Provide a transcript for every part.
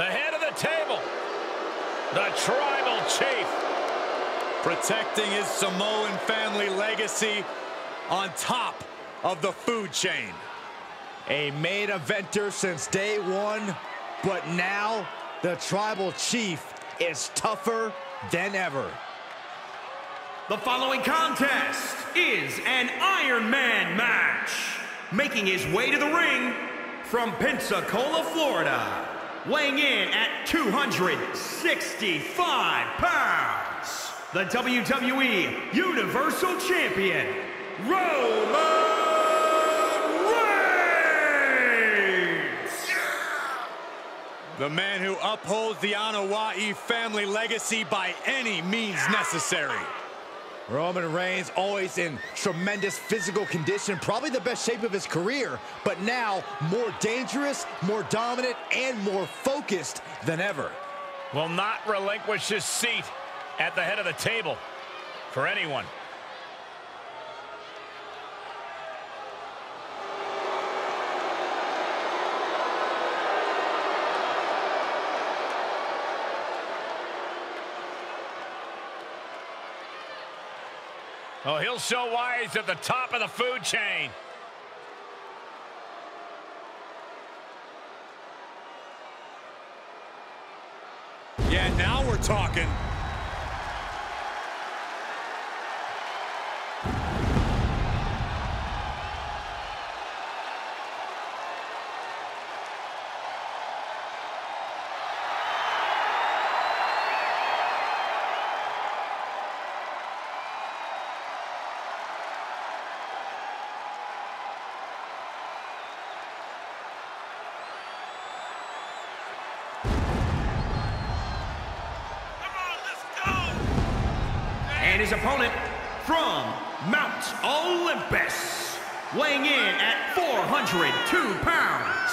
The head of the table. The Tribal Chief. Protecting his Samoan family legacy on top of the food chain. A main eventer since day one, but now the Tribal Chief is tougher than ever. The following contest is an Iron Man match. Making his way to the ring from Pensacola, Florida. Weighing in at 265 pounds. The WWE Universal Champion, Roman Reigns! The man who upholds the Anoa'i family legacy by any means necessary. Roman Reigns always in tremendous physical condition, probably the best shape of his career, but now more dangerous, more dominant, and more focused than ever. Will not relinquish his seat at the head of the table for anyone. Oh, he'll show why he's at the top of the food chain. Yeah, now we're talking. His opponent from Mount Olympus, weighing in at 402 pounds,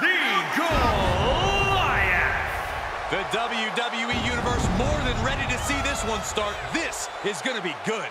the Goliath. The WWE Universe more than ready to see this one start. This is going to be good.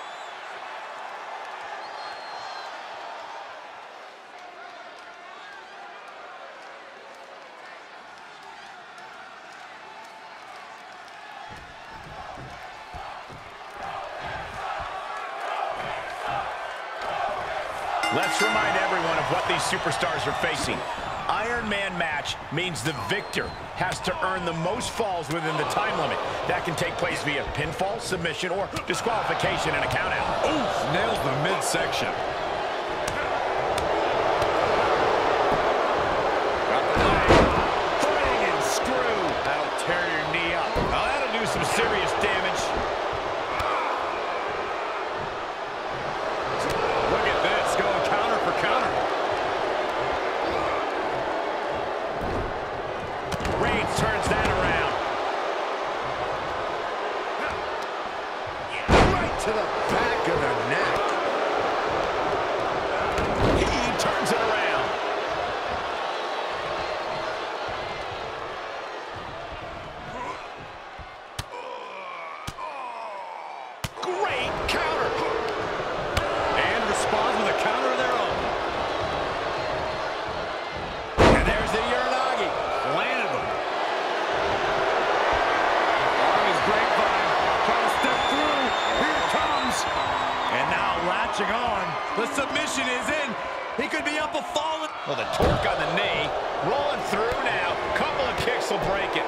These superstars are facing. Iron Man match means the victor has to earn the most falls within the time limit. That can take place via pinfall, submission, or disqualification in a countout. Oof, nails the midsection. Got the leg. Fling and screw. That'll tear your knee up. Now that'll do some serious damage. Look at this, going counter for counter. Reigns turns that around. Right to the back of the neck. He turns it around. Great counter. And responds with a counter of their own. And there's the Uranage. Landed them. On his grapevine, trying to step through. Here it comes. And now latching on. The submission is in. He could be up a falling. Well, the torque on the knee. Rolling through now. Couple of kicks will break it.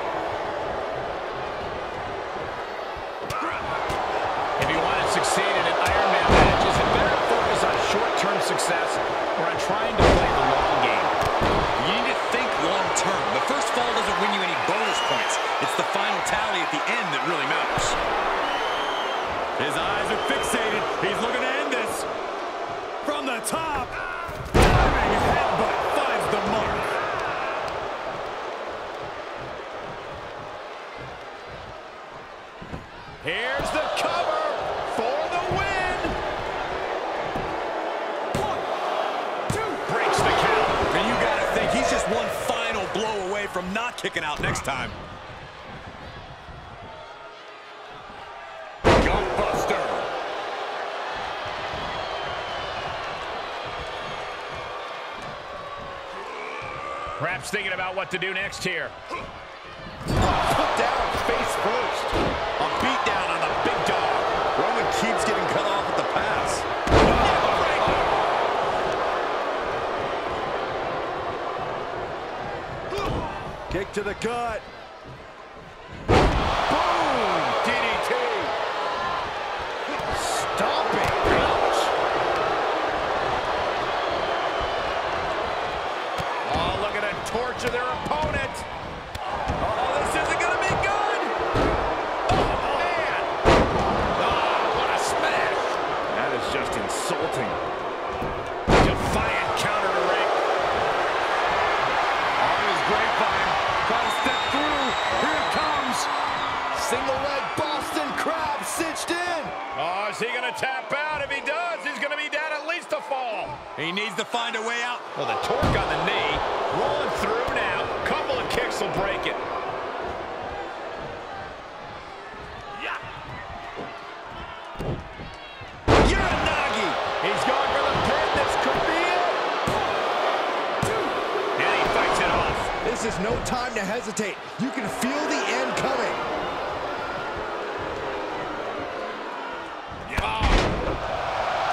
If you want to succeed in an Iron Man match, it better to focus on short-term success or on trying to play the long game? You need to think long term. The first fall doesn't win you any bonus points. It's the final tally at the end that really matters. His eyes are fixated. He's looking this. From the top. Diving headbutt finds the mark. Here's the cover for the win. One, two. Breaks the count. And you got to think he's just one final blow away from not kicking out next time. Perhaps thinking about what to do next here. Put down face first. A beat down on the big dog. Roman keeps getting cut off at the pass. Kick to the gut. Hesitate. You can feel the end coming. Oh.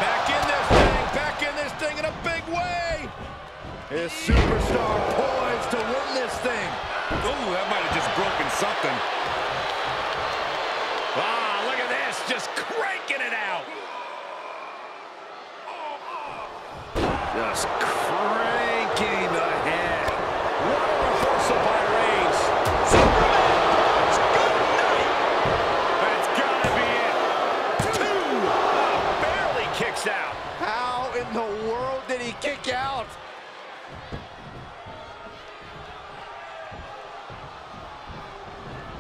Back in this thing. Back in this thing in a big way. His superstar poised to win this thing. Ooh, that might have just broken something. Ah, look at this. Just cranking it out. Just kicks out. How in the world did he kick out?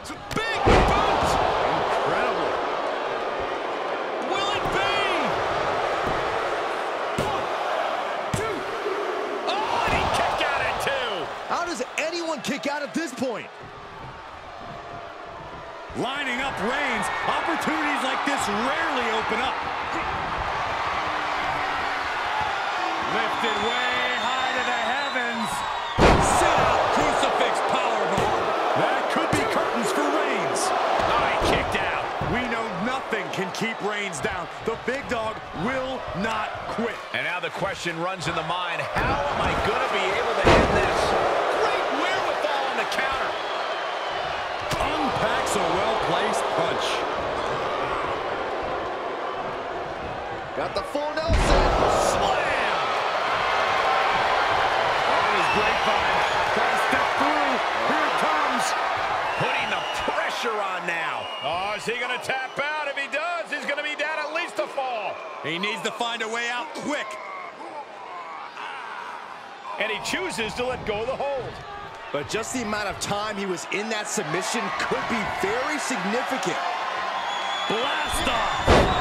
It's a big boot. Incredible. Will it be? One, two. Oh, and he kicked out at two. How does anyone kick out at this point? Lining up Reigns. Opportunities like this rarely open up. Lifted way high to the heavens. Sit out crucifix powerbomb. That could be curtains for Reigns. Oh, he kicked out. We know nothing can keep Reigns down. The big dog will not quit. And now the question runs in the mind, how am I going to be able to end this? Great wherewithal on the counter. Unpacks a well-placed punch. Got the full Nelson. Slam. On his grapevine. Trying to step through. Here it comes. Putting the pressure on now. Oh, is he going to tap out? If he does, he's going to be down at least a fall. He needs to find a way out quick. And he chooses to let go of the hold. But just the amount of time he was in that submission could be very significant. Blast off.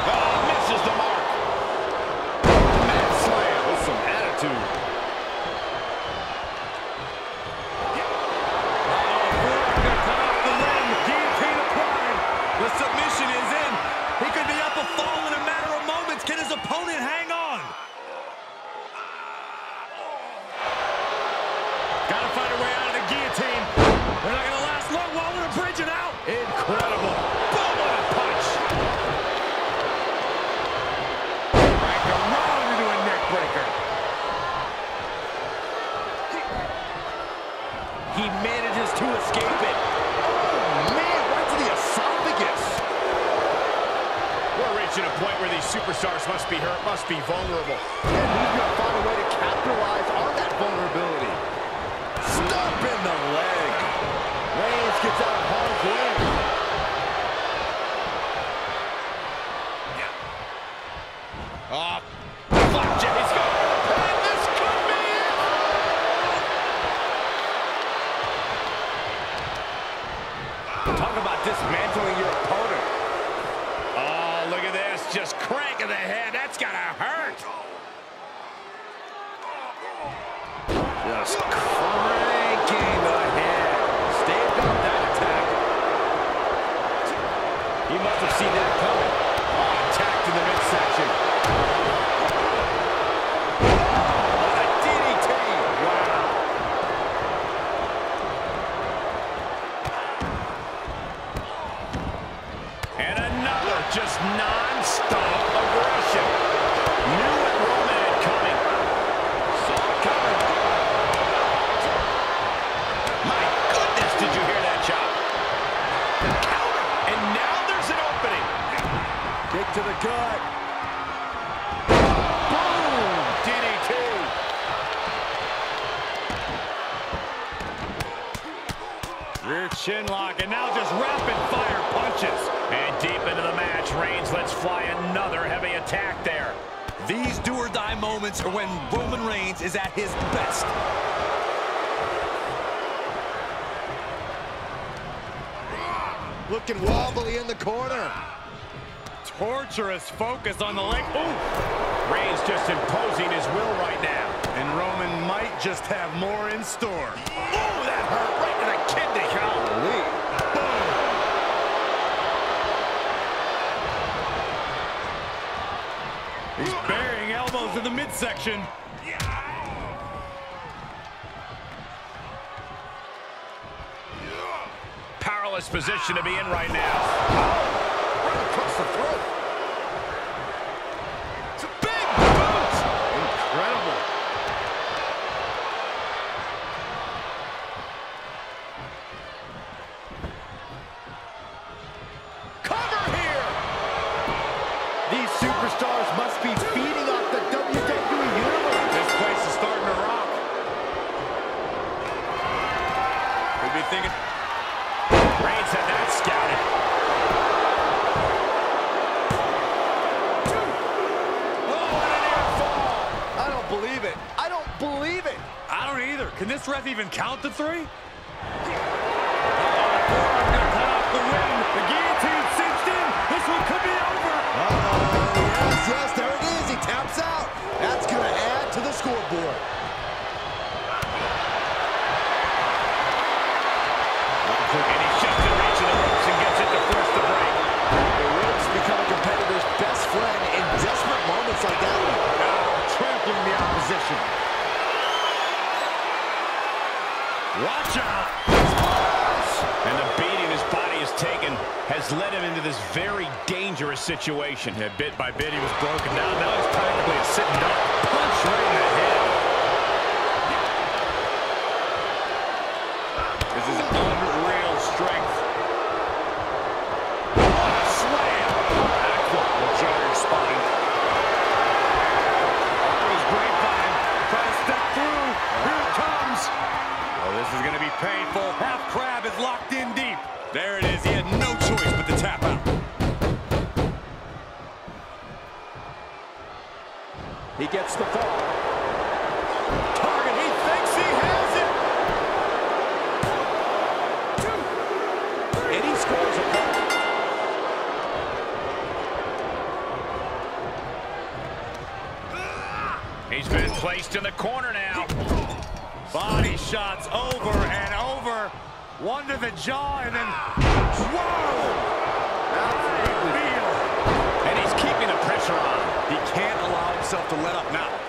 Must be vulnerable. He must have seen that coming. Chin lock, and now just rapid fire punches. And deep into the match, Reigns lets fly another heavy attack there. These do or die moments are when Roman Reigns is at his best. Looking wobbly in the corner. Torturous focus on the leg. Ooh. Reigns just imposing his will right now. And Roman might just have more in store. Ooh, that hurt right to the kidney. Golly. He's burying elbows in the midsection. Powerless position to be in right now. Right across the throat. It's a big boot. Incredible. Cover here. These superstars must be thinking, Reigns had that scouted. Oh, I don't believe it. I don't believe it. I don't either. Can this ref even count to three? The win. The guillotine cinched in. This one could be over. Yes, yes, there it is. He taps out. That's going to add to the scoreboard. This very dangerous situation. Yeah, bit by bit, he was broken down. Now he's practically a sitting duck. Punch right in the head. He's been placed in the corner now. Body shots over and over. One to the jaw and then, whoa! Feel. And he's keeping the pressure on. He can't allow himself to let up now.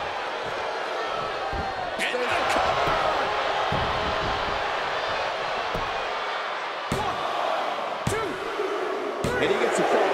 gets a fall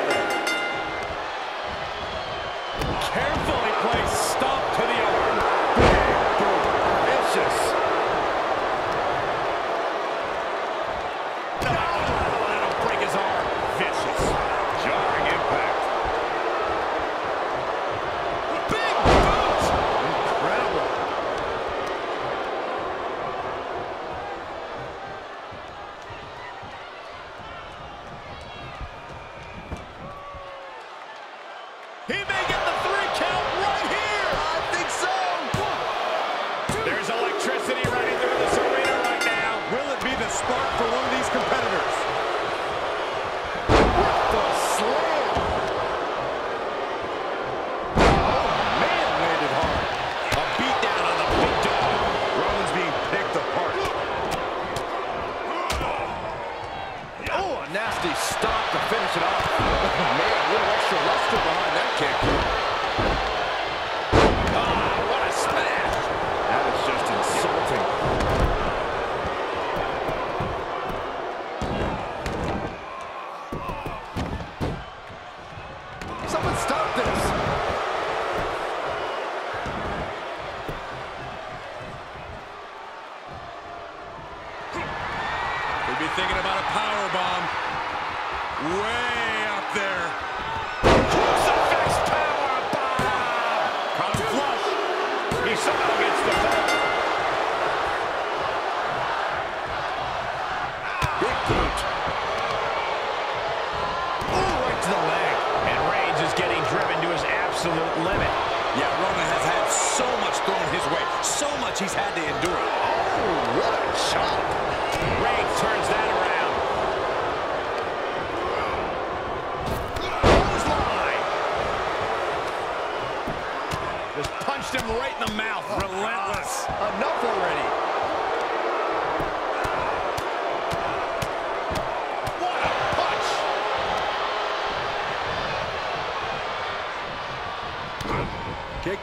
absolute limit. Yeah, Roman has had so much thrown his way, so much he's had to endure. Oh, what a chop. Ray turns that around. Clothesline. Just punched him right in the mouth. Relentless. Enough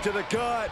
to the gut.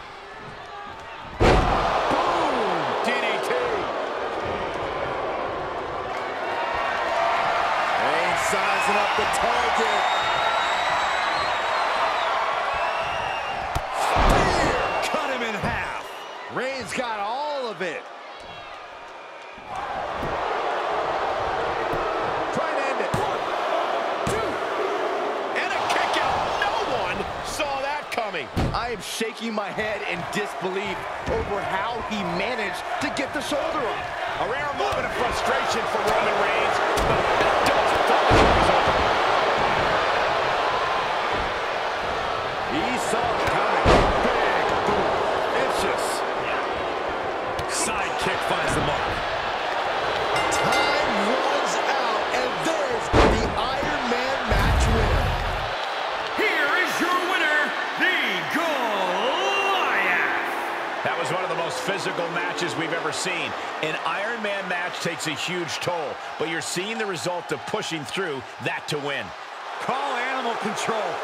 shaking my head in disbelief over how he managed to get the shoulder up. A rare moment of frustration for Roman Reigns takes a huge toll, but you're seeing the result of pushing through that to win. Call animal control.